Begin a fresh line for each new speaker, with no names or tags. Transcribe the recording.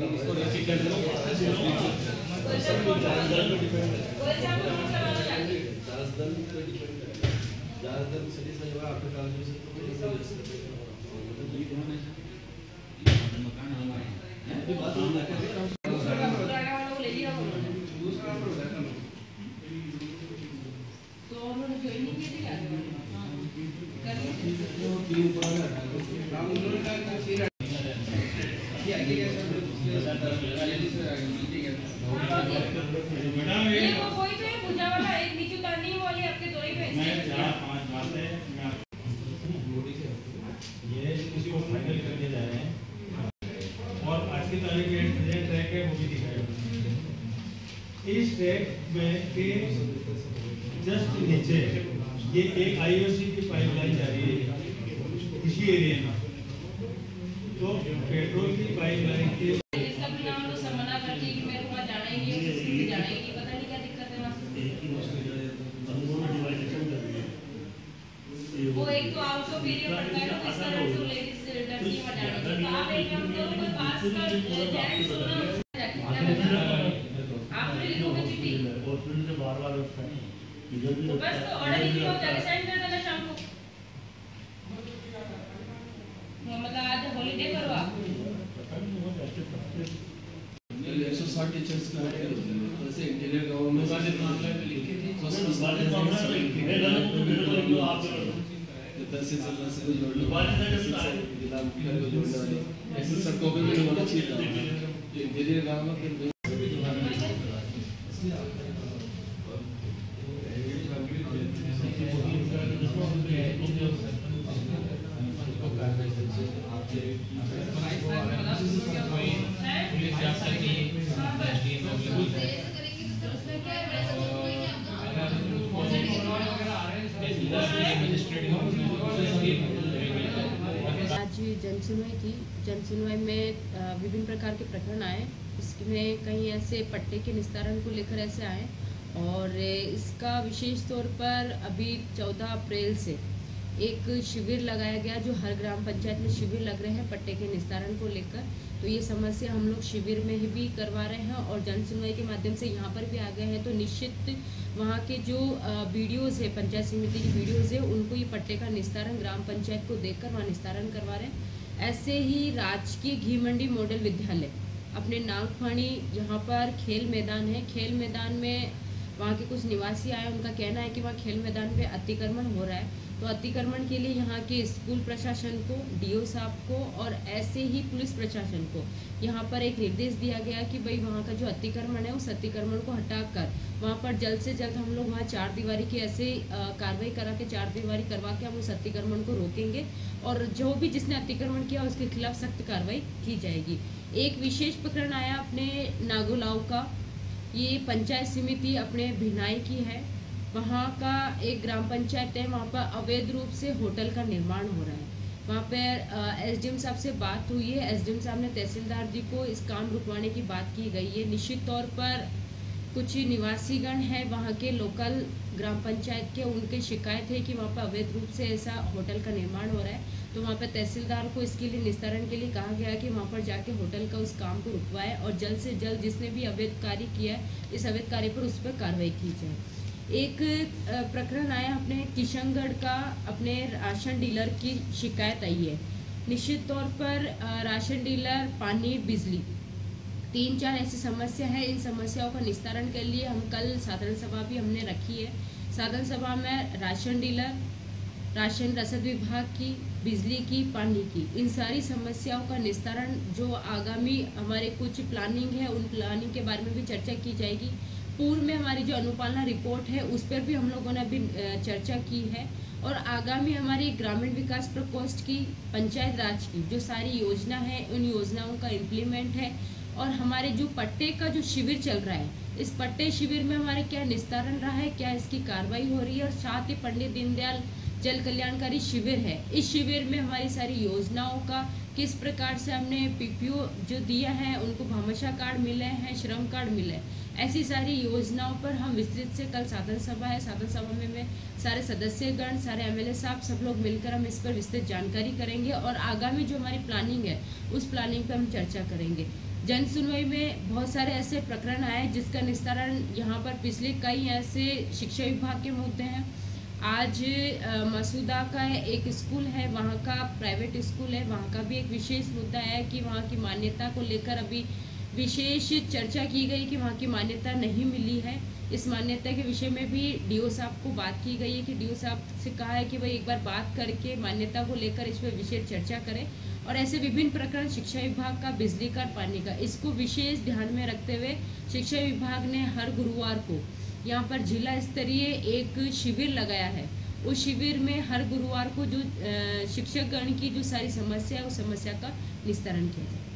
इसको रिपीट कर लो दस दिन पे डिपेंड करता है ज़्यादा दिन सिटी से जो
आपके कैलकुलेशन को भी रिज़ल्ट करते हैं मतलब ये ध्यान है ये मकान हमारा है
ये बात हम करते हैं तीन पर की तारीख में जो ट्रैक है वो भी दिखाएगा इस ट्रैक में के जस्ट नीचे ये एक आईओसी की पाइपलाइन जा रही है इसी एरिया में। तो पेट्रोल की पाइपलाइन के
तो कि को को है वहाँ वो एक तो आउट ऑफ़ एरिया पड़ता है ना इस तरह से लेडीज़ डरती है वहाँ जाने तो आप एक काम करो कोई पास का जेंट्स हो ना क्या बोलना आप मुझे लिखोगे चिट्ठी तो बस तो ऑर्डर लिख लो जाके साइन कर देना शाम को मतलब आज हॉलीडे करो आप
एक सौ साठ टीचर्स का है जैसे इंटीरियर गवर्नमेंट तहसील से तहसील जोड़ने जिला मुख्यालय को जोड़ने वाली ऐसी सड़कों पे भी होना चाहिए जो इंटीरियर गाँव में फिर
आज जनसुनवाई थी जनसुनवाई में विभिन्न प्रकार के प्रकरण आए। इसमें कहीं ऐसे पट्टे के निस्तारण को लेकर ऐसे आए। और इसका विशेष तौर पर अभी 14 अप्रैल से एक शिविर लगाया गया जो हर ग्राम पंचायत में शिविर लग रहे हैं पट्टे के निस्तारण को लेकर। तो ये समस्या हम लोग शिविर में ही भी करवा रहे हैं और जन सुनवाई के माध्यम से यहाँ पर भी आ गए हैं। तो निश्चित वहाँ के जो वीडियोज़ है, पंचायत समिति की वीडियोज़ है, उनको ये पट्टे का निस्तारण ग्राम पंचायत को देखकर वहाँ निस्तारण करवा रहे हैं। ऐसे ही राजकीय घी मंडी मॉडल विद्यालय, अपने नागफाणी यहाँ पर खेल मैदान है। खेल मैदान में वहाँ के कुछ निवासी आए, उनका कहना है कि वहाँ खेल मैदान पे अतिक्रमण हो रहा है। तो अतिक्रमण के लिए यहाँ के स्कूल प्रशासन को, डीओ साहब को और ऐसे ही पुलिस प्रशासन को यहाँ पर एक निर्देश दिया गया कि भाई वहाँ का जो अतिक्रमण है, उस अतिक्रमण को हटाकर वहाँ पर जल्द से जल्द हम लोग वहाँ चार दीवारी की ऐसे कार्रवाई करा के चार दीवारी करवा के हम उस अतिक्रमण को रोकेंगे और जो भी जिसने अतिक्रमण किया उसके खिलाफ सख्त कार्रवाई की जाएगी। एक विशेष प्रकरण आया अपने नागोलाव का। ये पंचायत समिति अपने भिनाई की है। वहाँ का एक ग्राम पंचायत है, वहाँ पर अवैध रूप से होटल का निर्माण हो रहा है। वहाँ पर एस डी एम साहब से बात हुई है। एस डी एम साहब ने तहसीलदार जी को इस काम रुकवाने की बात की गई है। निश्चित तौर पर कुछ निवासीगण है वहाँ के लोकल ग्राम पंचायत के। उनके शिकायत है कि वहाँ पर अवैध रूप से ऐसा होटल का निर्माण हो रहा है। तो वहाँ पर तहसीलदार को इसके लिए निस्तारण के लिए कहा गया है कि वहाँ पर जाके होटल का उस काम को रुकवाए और जल्द से जल्द जिसने भी अवैध कार्य किया है, इस अवैध कार्य पर उस पर कार्रवाई की जाए। एक प्रकरण आया अपने किशनगढ़ का, अपने राशन डीलर की शिकायत आई है। निश्चित तौर पर राशन डीलर, पानी, बिजली, तीन चार ऐसी समस्या है। इन समस्याओं का निस्तारण के लिए हम कल साधारण सभा भी हमने रखी है। साधारण सभा में राशन डीलर, राशन रसद विभाग की, बिजली की, पानी की, इन सारी समस्याओं का निस्तारण जो आगामी हमारे कुछ प्लानिंग है, उन प्लानिंग के बारे में भी चर्चा की जाएगी। पूर्व में हमारी जो अनुपालना रिपोर्ट है, उस पर भी हम लोगों ने अभी चर्चा की है और आगामी हमारी ग्रामीण विकास प्रकोष्ठ की, पंचायत राज की जो सारी योजना है, उन योजनाओं का इम्प्लीमेंट है और हमारे जो पट्टे का जो शिविर चल रहा है, इस पट्टे शिविर में हमारे क्या निस्तारण रहा है, क्या इसकी कार्रवाई हो रही है और साथ ही पंडित दीनदयाल जल कल्याणकारी शिविर है, इस शिविर में हमारी सारी योजनाओं का किस प्रकार से हमने पीपीओ जो दिया है उनको भामाशाह कार्ड मिले हैं श्रम कार्ड मिले हैं ऐसी सारी योजनाओं पर हम विस्तृत से कल साधन सभा है। साधन सभा में, में सारे सदस्यगण सारे एमएलए साहब सब लोग मिलकर हम इस पर विस्तृत जानकारी करेंगे और आगामी जो हमारी प्लानिंग है उस प्लानिंग पर हम चर्चा करेंगे। जन सुनवाई में बहुत सारे ऐसे प्रकरण आए जिसका निस्तारण यहाँ पर पिछले कई ऐसे शिक्षा विभाग के मुद्दे हैं। आज मसूदा का एक स्कूल है, वहाँ का प्राइवेट स्कूल है, वहाँ का भी एक विशेष मुद्दा है कि वहाँ की मान्यता को लेकर अभी विशेष चर्चा की गई कि वहाँ की मान्यता नहीं मिली है। इस मान्यता के विषय में भी डीओ साहब को बात की गई है कि डीओ साहब से कहा है कि भाई एक बार बात करके मान्यता को लेकर इस पर विशेष चर्चा करें और ऐसे विभिन्न प्रकरण शिक्षा विभाग का, बिजली का और पानी का, इसको विशेष ध्यान में रखते हुए शिक्षा विभाग ने हर गुरुवार को यहाँ पर जिला स्तरीय एक शिविर लगाया है। उस शिविर में हर गुरुवार को जो शिक्षकगण की जो सारी समस्या है, उस समस्या का निस्तारण किया जाए